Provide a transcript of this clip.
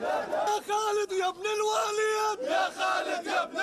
يا خالد يا ابن الوالد. يا خالد يا ابن